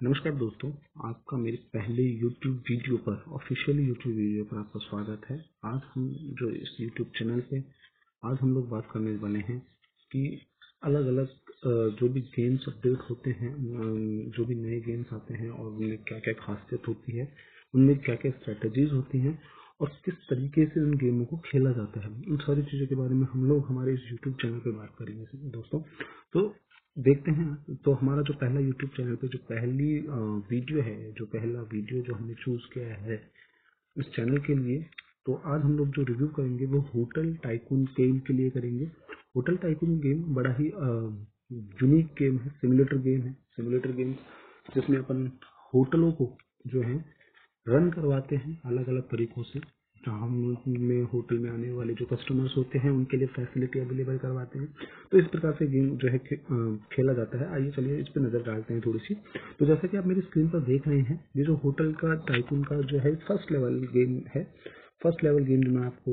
नमस्कार दोस्तों, आपका मेरे पहले YouTube वीडियो पर ऑफिशियल YouTube वीडियो पर आपका स्वागत है। आज हम जो इस YouTube चैनल पे, आज हम लोग बात करने वाले हैं कि अलग अलग जो भी गेम्स अपडेट होते हैं जो भी नए गेम्स आते हैं और उनमें क्या क्या खासियत होती है, उनमें क्या क्या स्ट्रेटजीज होती हैं और किस तरीके से उन गेमों को खेला जाता है। उन सारी चीज़ों के बारे में हम लोग हमारे इस यूट्यूब चैनल पर बात करेंगे दोस्तों। तो देखते हैं। तो हमारा जो पहला यूट्यूब चैनल पे जो पहली वीडियो है, जो पहला वीडियो जो हमने चूज़ किया है इस चैनल के लिए तो आज हम लोग जो रिव्यू करेंगे वो होटल टाइकून गेम के लिए करेंगे। होटल टाइकून गेम बड़ा ही यूनिक गेम है सिमुलेटर गेम है। सिमुलेटर गेम जिसमें अपन होटलों को जो है रन करवाते हैं अलग अलग तरीकों से। जहाँ में, होटल में आने वाले जो कस्टमर्स होते हैं, उनके लिए फैसिलिटी अवेलेबल करवाते हैं। तो इस प्रकार से गेम जो है खेला जाता है। आइए चलिए इस पर नज़र डालते हैं थोड़ी सी। तो जैसा कि आप मेरी स्क्रीन पर देख रहे हैं, ये जो होटल का टाइकून का जो है फ़र्स्ट लेवल गेम है। फ़र्स्ट लेवल गेम जो मैं आपको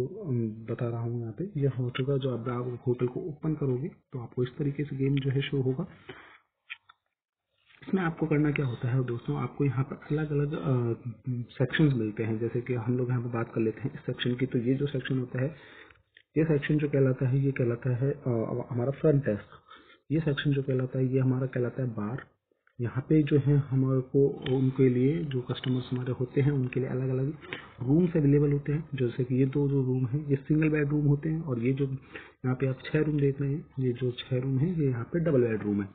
बता रहा हूँ यहाँ पे, यह होटल का जो आप होटल को ओपन करोगे तो आपको इस तरीके से गेम जो है शो होगा। इसमें आपको करना क्या होता है दोस्तों? आपको यहाँ पर अलग अलग सेक्शंस मिलते हैं। जैसे कि हम लोग यहाँ पर बात कर लेते हैं इस सेक्शन की। तो ये जो सेक्शन होता है, ये सेक्शन जो कहलाता है, ये कहलाता है हमारा फ्रंट डेस्क ये सेक्शन जो कहलाता है, ये हमारा कहलाता है बार यहाँ पे जो है हमारे को उनके लिए जो कस्टमर्स हमारे होते हैं, उनके लिए अलग अलग रूम्स अवेलेबल होते हैं। जैसे कि ये दो जो रूम है, ये सिंगल बेड रूम होते हैं और ये जो, यहाँ पे आप छह रूम देख रहे हैं, ये जो छह रूम है, ये यहाँ पे डबल बेड रूम है।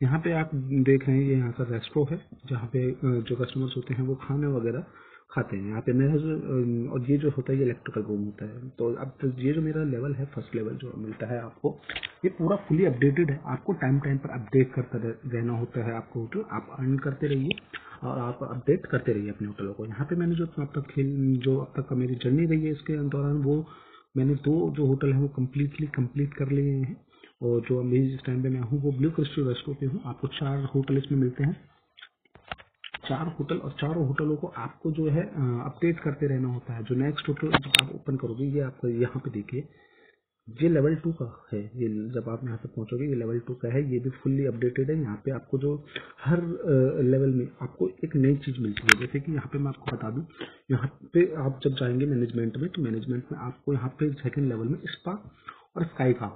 यहाँ पे आप देख रहे हैं ये यहाँ का रेस्ट्रो है, जहाँ पे जो कस्टमर्स होते हैं वो खाने वगैरह खाते हैं। यहाँ पे मेरा जो और ये जो होता है ये इलेक्ट्रिकल रूम होता है। तो अब तो ये जो मेरा लेवल है फ़र्स्ट लेवल जो मिलता है आपको, ये पूरा फुली अपडेटेड है। आपको टाइम टाइम पर अपडेट करता रहना होता है आपको होटल आप अर्न करते रहिए और आप अपडेट करते रहिए अपने होटलों को। यहाँ पे मैंने जो अब तक खेल, जो अब तक मेरी जर्नी रही है इसके दौरान, वो मैंने दो जो होटल है वो कम्प्लीटली कंप्लीट कर लिए हैं। और जो अभी जिस टाइम पे मैं हूँ, वो ब्लू क्रिस्टल रेस्टो पे हूँ। आपको चार होटल इसमें मिलते हैं। चार होटल और चारों होटलों को आपको जो है अपडेट करते रहना होता है। जो नेक्स्ट होटल जब आप ओपन करोगे, ये आपको यहाँ पे देखिए, ये लेवल टू का है। ये जब आप यहाँ पे पहुंचोगे, ये लेवल टू का है। ये भी फुल्ली अपडेटेड है। यहाँ पे आपको जो हर लेवल में आपको एक नई चीज़ मिलती है। जैसे कि यहाँ पे मैं आपको बता दूँ, यहाँ पे आप जब जाएँगे मैनेजमेंट में तो मैनेजमेंट में आपको यहाँ पे सेकंड लेवल में स्पा और स्काई का